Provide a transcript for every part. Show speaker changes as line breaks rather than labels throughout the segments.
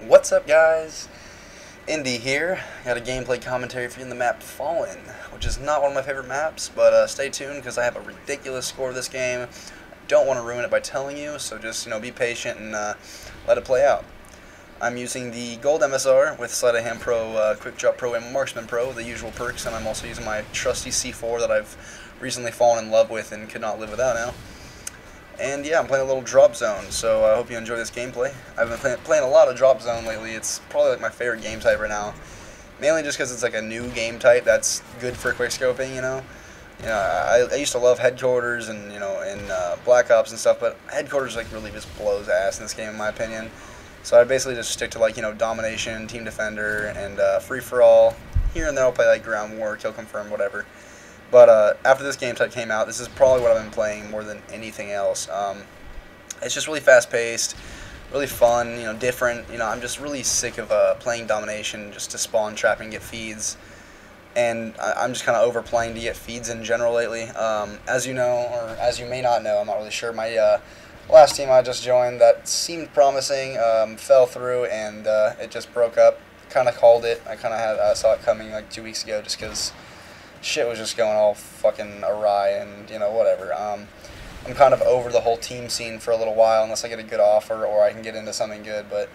What's up, guys? Indy here. Got a gameplay commentary for you in the map Fallen, which is not one of my favorite maps, but uh, stay tuned because I have a ridiculous score of this game. I don't want to ruin it by telling you, so just you know be patient and uh, let it play out. I'm using the Gold MSR with Sleight of Hand Pro, uh, Quickdraw Pro, and Marksman Pro, the usual perks, and I'm also using my trusty C4 that I've recently fallen in love with and could not live without now. And yeah, I'm playing a little Drop Zone, so I hope you enjoy this gameplay. I've been play playing a lot of Drop Zone lately. It's probably like my favorite game type right now. Mainly just because it's like a new game type that's good for quickscoping, you know. You know, I, I used to love Headquarters and, you know, and uh, Black Ops and stuff, but Headquarters like really just blows ass in this game in my opinion. So I basically just stick to like, you know, Domination, Team Defender, and uh, Free For All. Here and there I'll play like Ground War, Kill Confirm, whatever. But uh, after this game type came out, this is probably what I've been playing more than anything else. Um, it's just really fast paced, really fun, you know, different. You know, I'm just really sick of uh, playing domination just to spawn trap and get feeds. And I, am just kind of overplaying to get feeds in general lately. Um, as you know, or as you may not know, I'm not really sure. My uh, last team I just joined that seemed promising um, fell through and uh, it just broke up. Kind of called it. I kind of had uh, saw it coming like two weeks ago just because shit was just going all fucking awry and you know whatever. Um, I'm kind of over the whole team scene for a little while unless I get a good offer or I can get into something good. But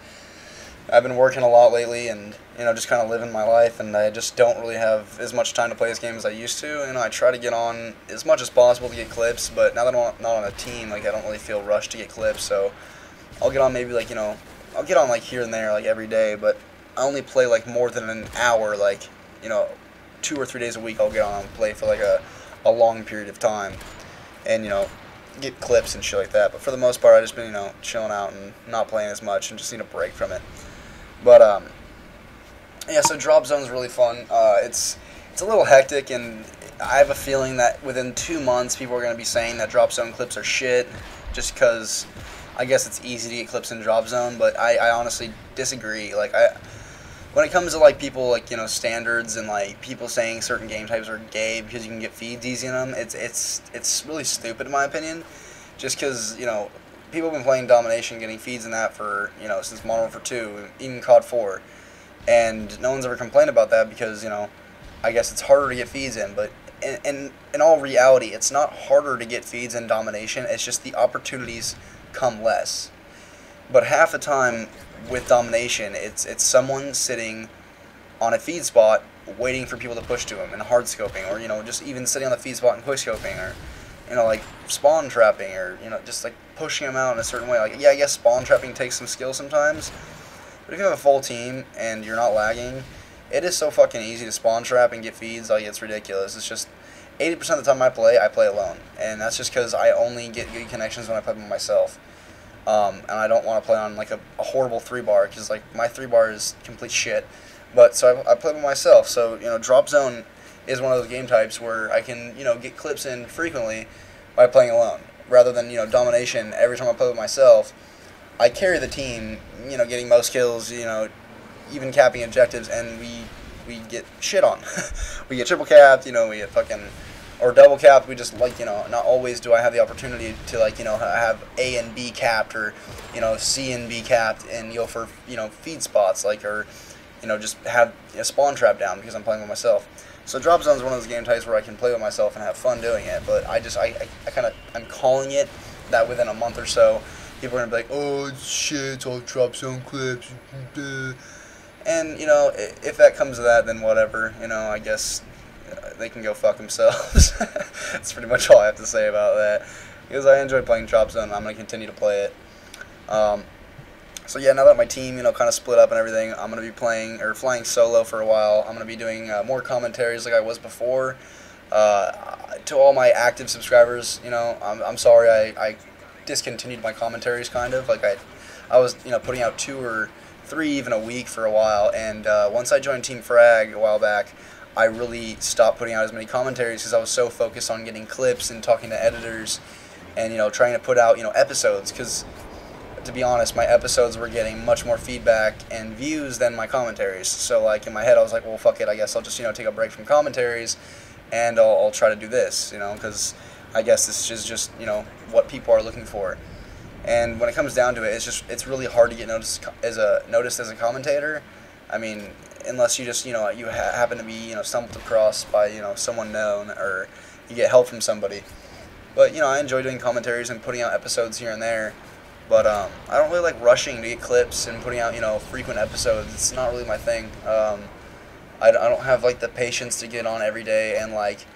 I've been working a lot lately and you know just kind of living my life and I just don't really have as much time to play this game as I used to. And I try to get on as much as possible to get clips, but now that I'm not on a team, like I don't really feel rushed to get clips. So I'll get on maybe like you know I'll get on like here and there like every day, but I only play like more than an hour like you know two or three days a week I'll get on and play for like a, a long period of time and, you know, get clips and shit like that. But for the most part, I've just been, you know, chilling out and not playing as much and just need a break from it. But, um, yeah, so Drop Zone is really fun. Uh, it's, it's a little hectic and I have a feeling that within two months people are going to be saying that Drop Zone clips are shit just because I guess it's easy to get clips in Drop Zone, but I, I honestly disagree. Like, I when it comes to like people like you know standards and like people saying certain game types are gay because you can get feeds easy in them, it's it's it's really stupid in my opinion. Just because you know people have been playing domination, getting feeds in that for you know since Modern Warfare Two, even COD Four, and no one's ever complained about that because you know I guess it's harder to get feeds in, but in, in, in all reality, it's not harder to get feeds in domination. It's just the opportunities come less. But half the time, with domination, it's it's someone sitting on a feed spot waiting for people to push to him and hard scoping, or you know just even sitting on the feed spot and quick scoping, or you know like spawn trapping, or you know just like pushing them out in a certain way. Like yeah, I guess spawn trapping takes some skill sometimes, but if you have a full team and you're not lagging, it is so fucking easy to spawn trap and get feeds. Like it's ridiculous. It's just 80% of the time I play, I play alone, and that's just because I only get good connections when I play by myself. Um, and I don't want to play on like a, a horrible three bar because like my three bar is complete shit. But so I, I play by myself. So you know, drop zone is one of those game types where I can you know get clips in frequently by playing alone, rather than you know domination. Every time I play with myself, I carry the team. You know, getting most kills. You know, even capping objectives, and we we get shit on. we get triple capped. You know, we get fucking or double capped. We just like you know, not always do I have the opportunity to like you know have A and B capped or you know C and B capped and you know for you know feed spots like or you know just have a spawn trap down because I'm playing with myself. So drop zone is one of those game types where I can play with myself and have fun doing it. But I just I I, I kind of I'm calling it that within a month or so, people are gonna be like, oh shit, it's all drop zone clips. And you know, if that comes to that, then whatever. You know, I guess they can go fuck themselves. That's pretty much all I have to say about that. Because I enjoy playing Drop Zone, I'm going to continue to play it. Um, so yeah, now that my team, you know, kind of split up and everything, I'm going to be playing, or flying solo for a while. I'm going to be doing uh, more commentaries like I was before. Uh, to all my active subscribers, you know, I'm, I'm sorry I, I discontinued my commentaries kind of. Like I, I was, you know, putting out two or three even a week for a while. And uh, once I joined Team Frag a while back, I really stopped putting out as many commentaries because I was so focused on getting clips and talking to editors and you know trying to put out you know episodes because to be honest my episodes were getting much more feedback and views than my commentaries so like in my head I was like well fuck it I guess I'll just you know take a break from commentaries and I'll, I'll try to do this you know because I guess this is just you know what people are looking for And when it comes down to it, it's just it's really hard to get noticed as a noticed as a commentator. I mean, unless you just you know you ha- happen to be you know stumbled across by you know someone known or you get help from somebody. But you know I enjoy doing commentaries and putting out episodes here and there. But um, I don't really like rushing to get clips and putting out you know frequent episodes. It's not really my thing. Um, I, I don't have like the patience to get on every day and like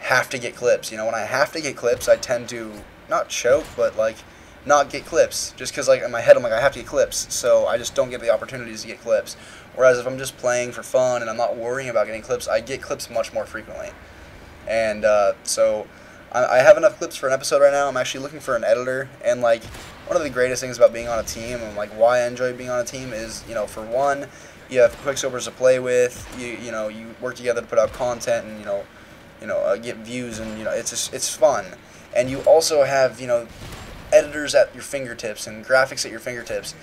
have to get clips. You know when I have to get clips, I tend to not choke, but like not get clips just because like in my head I'm like I have to get clips, so I just don't get the opportunities to get clips. Whereas if I'm just playing for fun and I'm not worrying about getting clips, I get clips much more frequently. And uh, so I, I have enough clips for an episode right now. I'm actually looking for an editor, and like one of the greatest things about being on a team and like why I enjoy being on a team is you know for one you have quicksilvers to play with. You you know you work together to put out content and you know you know uh, get views and you know it's just, it's fun. And you also have you know editors at your fingertips and graphics at your fingertips.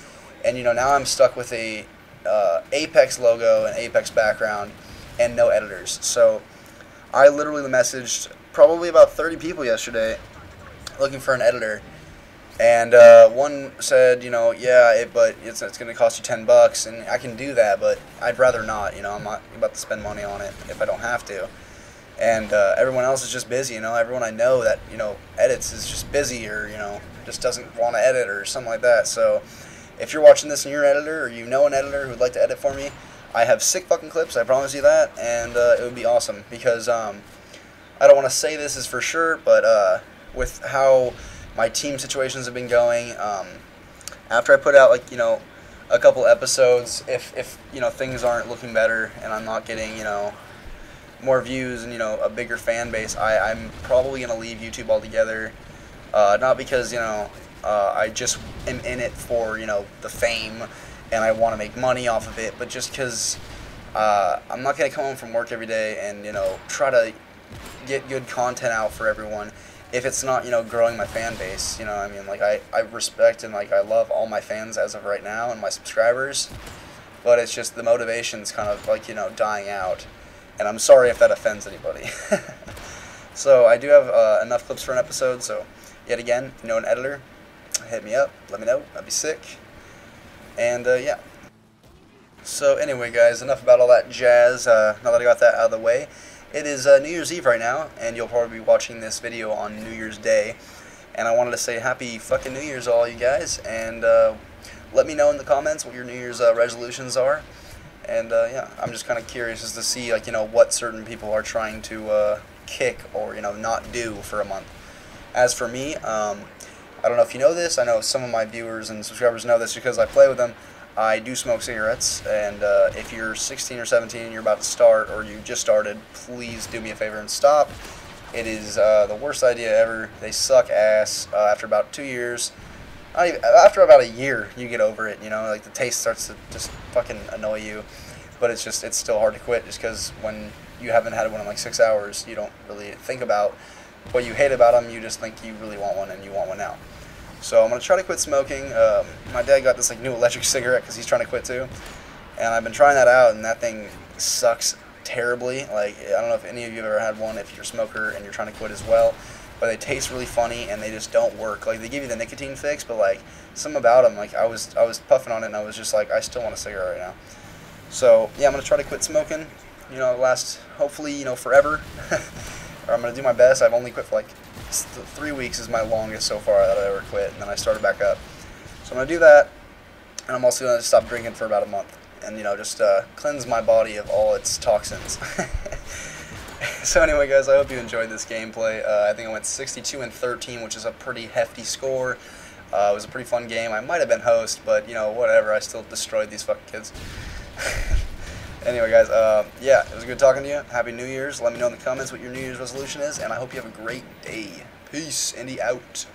And you know now I'm stuck with a uh, Apex logo and Apex background and no editors. So I literally messaged probably about 30 people yesterday looking for an editor. And uh, one said, you know, yeah, it, but it's, it's going to cost you 10 bucks, and I can do that, but I'd rather not. You know, I'm not about to spend money on it if I don't have to. And uh, everyone else is just busy. You know, everyone I know that you know edits is just busy, or you know, just doesn't want to edit or something like that. So if you're watching this and you're an editor or you know an editor who'd like to edit for me, I have sick fucking clips. I promise you that, and uh, it would be awesome because um, I don't want to say this is for sure, but uh, with how my team situations have been going, um, after I put out like you know a couple episodes, if if you know things aren't looking better and I'm not getting you know more views and you know a bigger fan base, I, I'm probably gonna leave YouTube altogether. Uh, not because you know uh, I just am in it for you know the fame and I want to make money off of it, but just because uh, I'm not gonna come home from work every day and you know try to get good content out for everyone if it's not you know growing my fan base. You know I mean like I, I respect and like I love all my fans as of right now and my subscribers, but it's just the motivation's kind of like you know dying out, and I'm sorry if that offends anybody. so I do have uh, enough clips for an episode. So yet again, you know an editor, hit me up. Let me know. I'd be sick. And uh, yeah. So anyway, guys, enough about all that jazz. Uh, now that I got that out of the way, it is uh, New Year's Eve right now, and you'll probably be watching this video on New Year's Day. And I wanted to say Happy fucking New Year's, all you guys, and uh, let me know in the comments what your New Year's uh, resolutions are. And uh, yeah, I'm just kind of curious as to see like you know what certain people are trying to uh, kick or you know not do for a month. As for me, um, I don't know if you know this. I know some of my viewers and subscribers know this because I play with them. I do smoke cigarettes, and uh, if you're 16 or 17 and you're about to start, or you just started, please do me a favor and stop. It is uh, the worst idea ever. They suck ass. Uh, after about two years, after about a year, you get over it. You know, like the taste starts to just fucking annoy you. But it's just it's still hard to quit just because when you haven't had one in like six hours, you don't really think about what you hate about them. You just think you really want one and you want one now. So I'm gonna try to quit smoking. Um, my dad got this like new electric cigarette because he's trying to quit too, and I've been trying that out, and that thing sucks terribly. Like I don't know if any of you have ever had one if you're a smoker and you're trying to quit as well, but they taste really funny and they just don't work. Like they give you the nicotine fix, but like some about them, like I was I was puffing on it and I was just like I still want a cigarette right now. So yeah, I'm gonna try to quit smoking. You know, last hopefully you know forever. or I'm gonna do my best. I've only quit for like three weeks is my longest so far that I ever quit, and then I started back up. So I'm gonna do that, and I'm also gonna stop drinking for about a month, and you know just uh, cleanse my body of all its toxins. so anyway, guys, I hope you enjoyed this gameplay. Uh, I think I went 62 and 13, which is a pretty hefty score. Uh, it was a pretty fun game. I might have been host, but you know whatever. I still destroyed these fucking kids. Anyway, guys, uh, yeah, it was good talking to you. Happy New Year's. Let me know in the comments what your New Year's resolution is, and I hope you have a great day. Peace. Indy out.